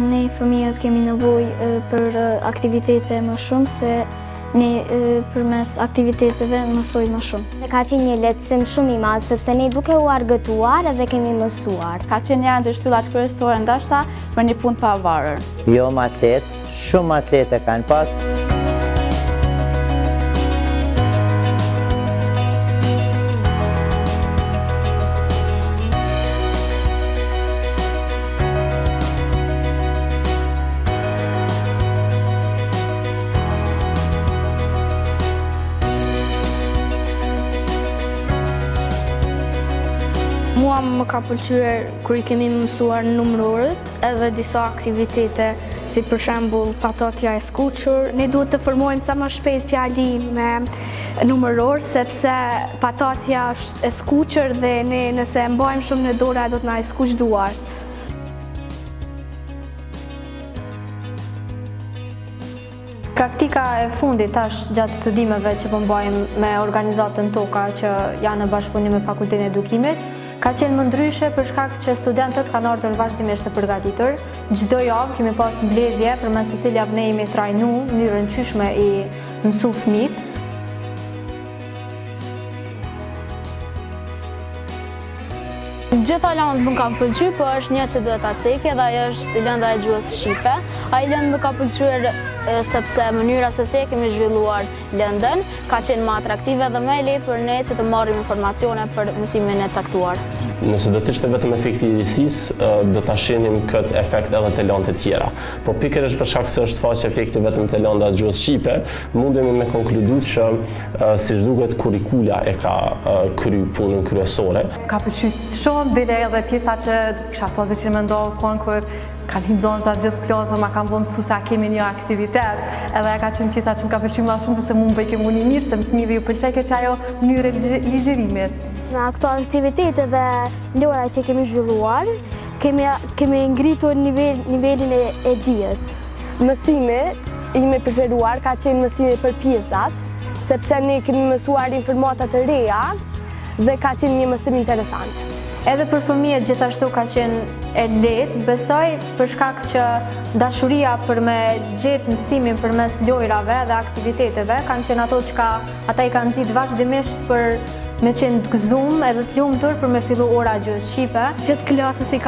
Ne fëmijët kemi nevojë për aktivitete më shumë se ne përmes aktiviteteve mësojmë më shumë. Ne ka qenë një lehtësim shumë i madhë, sepse ne duke u argëtuar edhe kemi mësuar. Ka qenë një ndër shtyllat kryesore ndashta për një punë pavarur. Jo ma të Shumë ma t'lehtë e kanë pas. Mua më ka pëlqyer kur i kemi mësuar numërorët, edhe disa aktivitete, si për shembull patatja e skuqur. Ne duhet të formojmë sa më shpejt fjali me numëror, sepse patatja është e skuqur dhe ne nëse e mbajmë shumë në dorë do të na i skuq duart. Praktika e fundit tash gjatë studimeve që po mbajmë me organizatën Toka që janë në bashkëpunim me Fakultetin e Edukimit, ka qenë më ndryshe për shkak që studentët kanë ardhur vazhdimisht të përgatitur. Çdo javë kemi pas mbledhje përmes së cilave ne jemi trajnuar mënyrën qysh me i mësu fëmijët. Gjitha lëndët më kanë pëlqy, po është një që duhet ta ceki dhe ajo është lënda e gjuhës shqipe. Ajo lëndë më ka pëlqyer sepse mënyra se si e kemi zhvilluar lëndën, ka qenë më atraktive dhe më e lehtë për ne që të marrim informacione për mësimin e caktuar. Nëse do të ishte vetëm efekti i risisë, do ta shihnim këtë efekt edhe te lëndët e tjera. Po pikërisht për shkak se është shfaqë efekti vetëm te lënda e gjuhës shqipe, Mundemi me konkludu që siç duket kurrikula e ka kry punën kryesore. M'ka pëlqy shumë bile edhe pjesa që kisha pas diçka me nda ka kon kur kanë hinë nxënësit gjithë n'klasë, m'kanë bë: mësuse a kemi një aktivitet, edhe e ka qenë pjesa që më ka pëlqy ma shumë, se mu më bëjke m'u ndi mirë, se fëmive ju pëlqeke që ajo mënyre ligjerimit. Në këto aktivitete dhe lojëra që kemi zhvilluar, kemi ngritur nivelin e dijes. Mësimi im i preferuar ka qenë mësimi për pjesat, sepse ne kemi mësuar informata të reja dhe ka qenë një mësim interesant. Edhe për fëmijët gjithashtu ka qenë e lehtë, besoj për shkak që dashuria për me gjet mësimin përmes lojrave dhe aktiviteteve, kanë qenë ato çka Ata i kanë nxit vazhdimisht për me qenë të gëzum edhe të lumtur për me fillu ora e gjuhës shqipe. Gjithë klasës i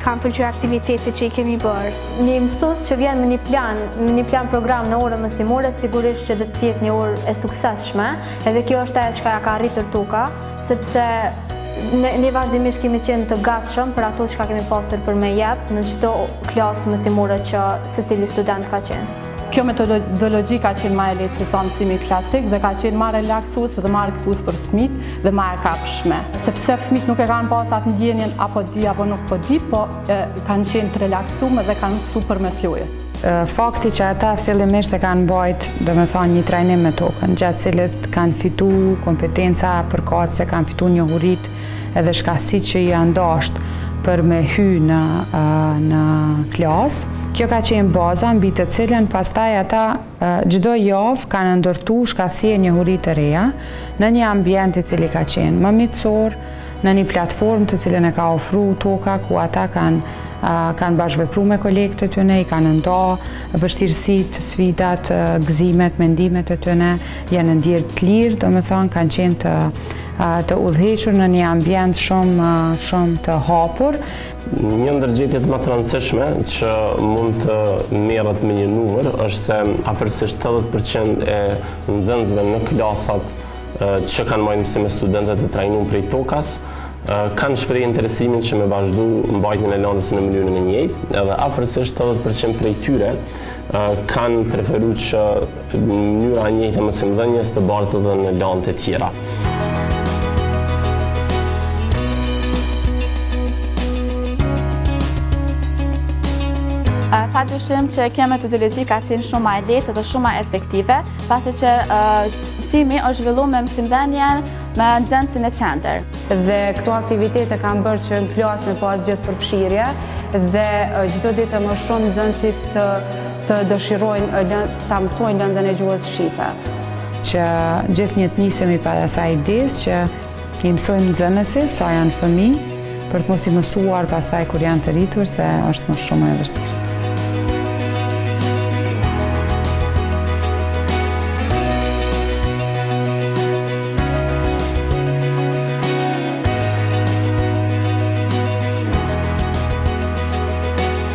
kanë pëlqy aktivitetet që i kemi bërë. Një mësues që vjen me një plan, me një plan-program në orë mësimore, sigurisht që do të jetë një orë e sukseshme, edhe kjo është ajo çka e ka arritur TOKA, sepse ne vazhdimisht kemi qenë të gatshëm për ato çka kemi pasur për me jep në çdo klasë mësimore që secili student ka qenë. Kjo metodologji ka qenë ma e lehtë sesa mësimi klasik dhe ka qenë ma relaksues dhe ma argëtues për fëmijët dhe ma e kapshme. Sepse fëmijët nuk e kanë pas atë ndjenjen a po di apo nuk po di, po kanë qenë të relaksum edhe kanë msu përmes lojës. Fakti që ata fillimisht e kanë mbajt, domethënë, një trajnim me TOKA-n, gjatë të cilit kanë fitu kompetenca përkatëse kanë fitu njohuritë edhe shkathtësitë që janë dasht për me hy në klasë. Kjo ka qenë baza mbi të cilën pastaj ata çdo javë kanë ndërtu shkathtësi e njohuri të reja në një ambient i cili ka qenë më miqësor, në një platformë të cilën e ka ofru TOKA ku ata kanë kanë bashkëvepru me kolegët e tyne, i kanë nda vështirësitë, sfidat, gëzimet, mendimet e tyne. janë ndier të lirë, domethënë kanë qenë të, të udhëhequr në një ambient shumë, shumë të hapur. Një ndër gjetjet më të rëndësishme që mund të merret me një numër është se afërsisht 80% e nxënësve në klasat që kanë majt mësim me studentët e trajnun prej TOKA-s, kanë shpreh interesimin që me vazhdu mbajtjen e landës në mënyrën e njëjtë, edhe afërsisht 80% prej tyre kanë preferu që mënyra e njëjtë e mësimdhënies të bartet edhe në landët e tjera. Padyshim që kjo metodologji ka qenë shumë ma e lehtë dhe shumë ma efektive, pasi që mësimi është zhvillu me mësimdhënien me nxënësin në qendër. Dhe këto aktivitete kanë bërë që në klasë me pas gjithëpërfshirje dhe çdo ditë e më shumë nxënësit të Të dëshirojnë ta mësojnë lëndën e gjuhës shqipe. Që gjithnjë të nisemi prej asaj idesë që t'i mësojmë nxënësit, sa janë fëmijë, për të mos i mësuar pastaj kur janë të rritur, se është më shumë e vështirë.